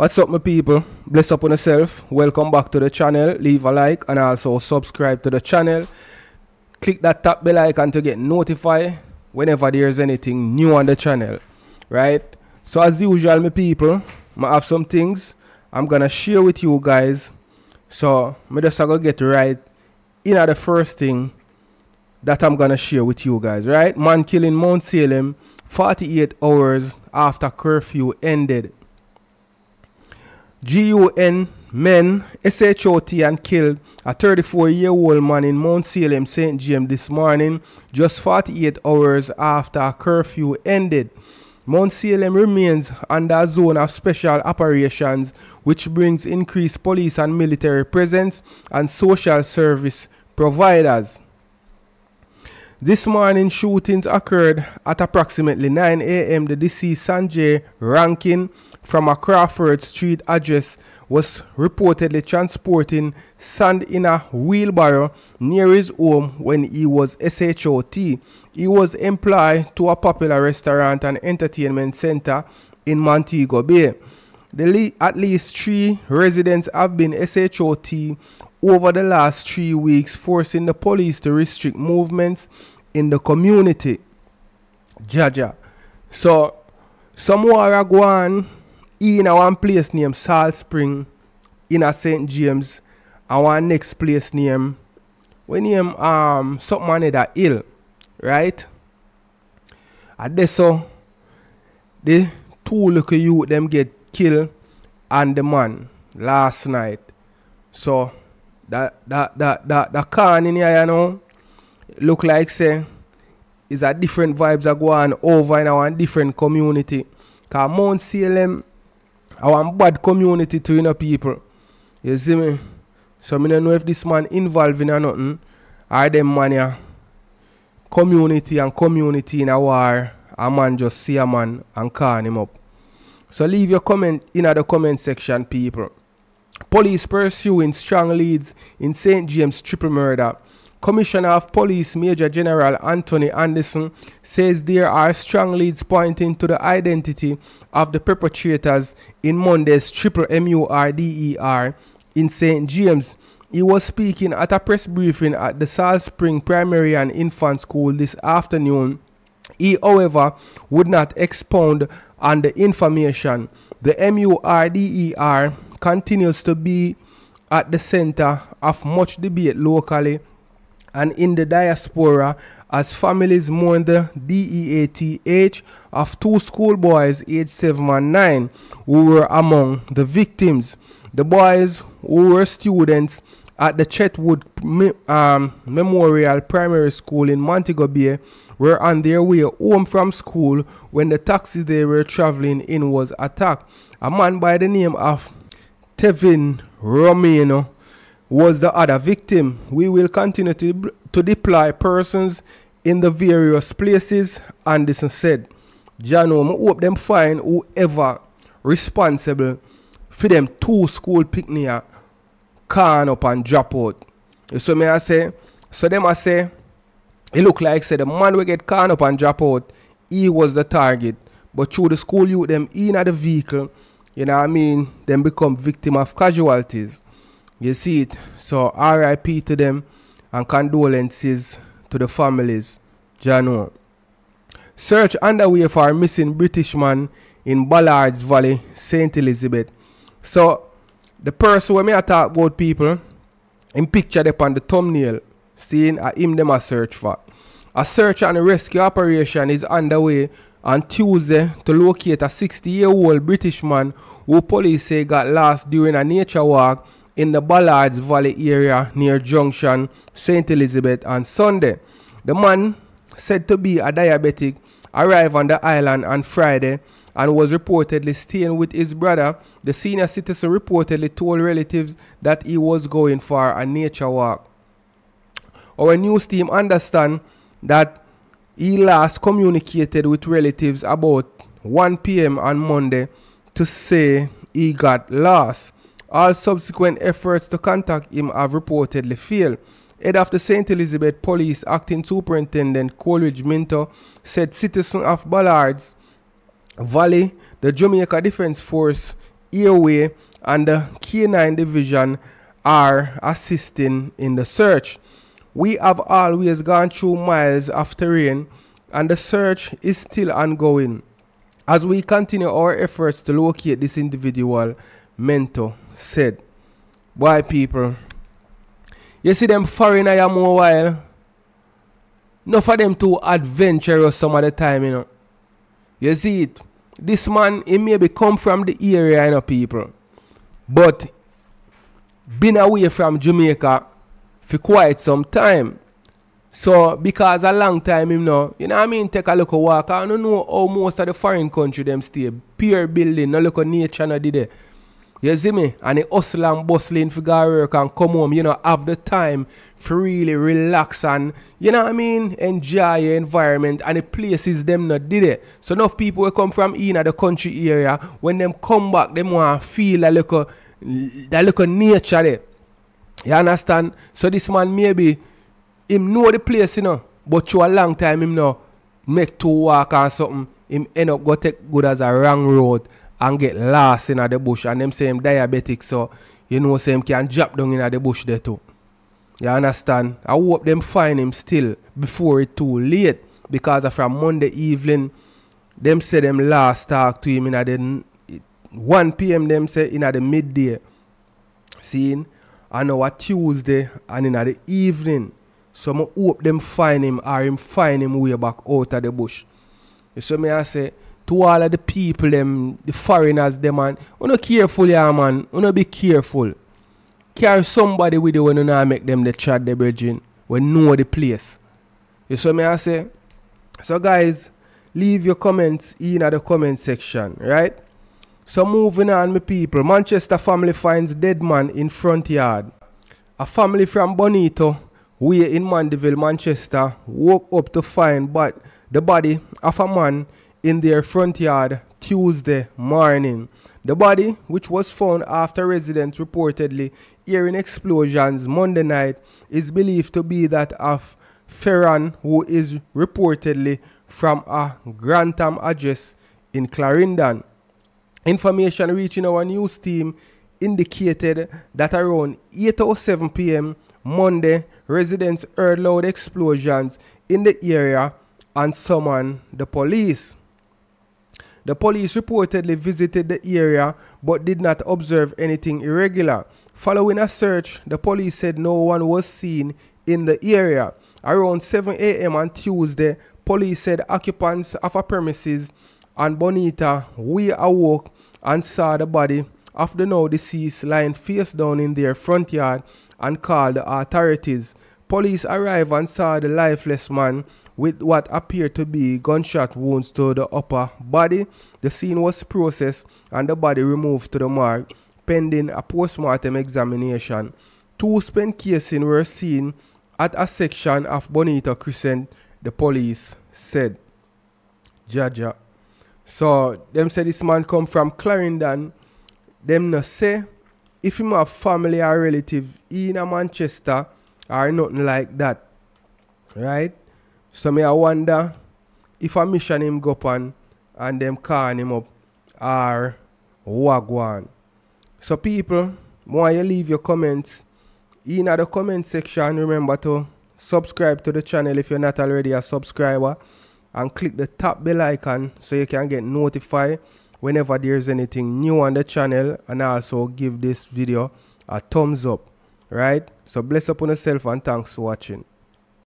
What's up, my people? Bless up on yourself. Welcome back to the channel. Leave a like and also subscribe to the channel. Click that top bell icon to get notified whenever there's anything new on the channel. Right? So, as usual, my people, I have some things I'm gonna share with you guys. So, me just gonna get right in the first thing that I'm gonna share with you guys. Right? Man killing Mount Salem 48 hours after curfew ended. GUN men SHOT and killed a 34 year old man in Mount Salem, St. James this morning, just 48 hours after curfew ended. Mount Salem remains under a zone of special operations, which brings increased police and military presence and social service providers. This morning, shootings occurred at approximately 9 a.m. The deceased Sanjay Rankin from a Crawford Street address was reportedly transporting sand in a wheelbarrow near his home when he was SHOT. He was employed to a popular restaurant and entertainment center in Montego Bay. Le at least three residents have been SHOT over the last three weeks, forcing the police to restrict movements in the community. Jaja. So, some war on in a one place named Salt Spring in a St. James and one next place named we name um something that ill, right? And this so the two little youth them get killed and the man last night. So that that that that the car in here you know look like say is a different vibes are going over in our different community. Cause Mount Salem our bad community to you know people. You see me? So me don't know if this man involved in or nothing. Or them man yeah, community and community in a war. A man just see a man and call him up. So leave your comment in the comment section, people. Police pursuing strong leads in St. James triple murder. Commissioner of Police Major General Anthony Anderson says there are strong leads pointing to the identity of the perpetrators in Monday's triple MURDER in St. James. He was speaking at a press briefing at the Salt Spring Primary and Infant School this afternoon. He, however, would not expound on the information. The MURDER continues to be at the center of much debate locally and in the diaspora as families mourn the DEATH of two schoolboys aged 7 and 9 who were among the victims. The boys who were students at the Chetwood um, Memorial Primary School in Montego Bay were on their way home from school when the taxi they were traveling in was attacked. A man by the name of Tevin Romano was the other victim. We will continue to, to deploy persons in the various places, Anderson said. Jano, I hope them find whoever responsible for them two school picnic can up and drop out. So me I say, so them I say, it look like say the man we get can up and drop out, he was the target. But through the school youth them in at the vehicle, you know what I mean, them become victim of casualties. You see it? So RIP to them and condolences to the families. Jano. Search underway for a missing British man in Ballards Valley, St. Elizabeth. So the person when I talk about people, in picture up on the thumbnail, seeing a him them a search for. A search and rescue operation is underway on Tuesday to locate a 60 year old British man who police say got lost during a nature walk in the Ballards Valley area near Junction, St. Elizabeth on Sunday. The man, said to be a diabetic, arrived on the island on Friday and was reportedly staying with his brother. The senior citizen reportedly told relatives that he was going for a nature walk. Our news team understand that he last communicated with relatives about 1 p.m. on Monday to say he got lost. All subsequent efforts to contact him have reportedly failed. Head of the St. Elizabeth Police Acting Superintendent Coleridge Minto said citizens of Ballards Valley, the Jamaica Defence Force Air Wing and the K9 Division are assisting in the search. We have always gone through miles of terrain and the search is still ongoing. As we continue our efforts to locate this individual, Minto said. Why people? You see them foreigner a more while. No for them too adventurous some of the time, you know. You see it. This man, he maybe come from the area, you know, people. But been away from Jamaica for quite some time. So because a long time him know, you know I mean, take a look at walk. I don't know how most of the foreign country them stay. Pure building, no look at nature no did it. You see me? And the hustle and bustling for work and come home, you know, have the time for really relax and, you know what I mean, enjoy your environment and the places them not did it. So enough people will come from in the country area, when them come back, them want to feel that look, that look nature there. You understand? So this man maybe, him know the place, you know, but through a long time him know, make two walk or something, him end up go take good as a wrong road and get lost in the bush and them say him diabetic so you know him can drop down in the bush there too. You understand? I hope them find him still before it too late because from Monday evening them say them last talk to him in the 1 p.m. them say in the midday. Seeing? I know a Tuesday and in the evening. So I hope them find him or him find him way back out of the bush. You see me I say to all of the people them, the foreigners them man, you careful yeah man, you be careful. Carry somebody with you when you not make them the chat the bridging, when know the place. You see me I say? So guys, leave your comments in at the comment section, right? So moving on, my people. Manchester family finds dead man in front yard. A family from Bonito, we in Mandeville, Manchester, woke up to find but the body of a man in their front yard Tuesday morning. The body, which was found after residents reportedly hearing explosions Monday night, is believed to be that of Ferran, who is reportedly from a Grantham address in Clarendon. Information reaching our news team indicated that around 8.07 pm Monday, residents heard loud explosions in the area and summoned the police. The police reportedly visited the area but did not observe anything irregular. Following a search, the police said no one was seen in the area. Around 7 a.m. on Tuesday, police said occupants of a premises on Bonita we awoke and saw the body of the now deceased lying face down in their front yard and called the authorities. Police arrived and saw the lifeless man with what appeared to be gunshot wounds to the upper body. The scene was processed and the body removed to the morgue pending a post-mortem examination. Two spent casings were seen at a section of Bonita Crescent, the police said. Jaja. So, them say this man come from Clarendon. Them no say if him have family or relative in a Manchester or nothing like that. Right? So me I wonder if a mission him go on and them calling him up or wagwan. So people, want you leave your comments in the comment section. Remember to subscribe to the channel if you're not already a subscriber and click the top bell icon so you can get notified whenever there's anything new on the channel and also give this video a thumbs up right? So bless upon yourself and thanks for watching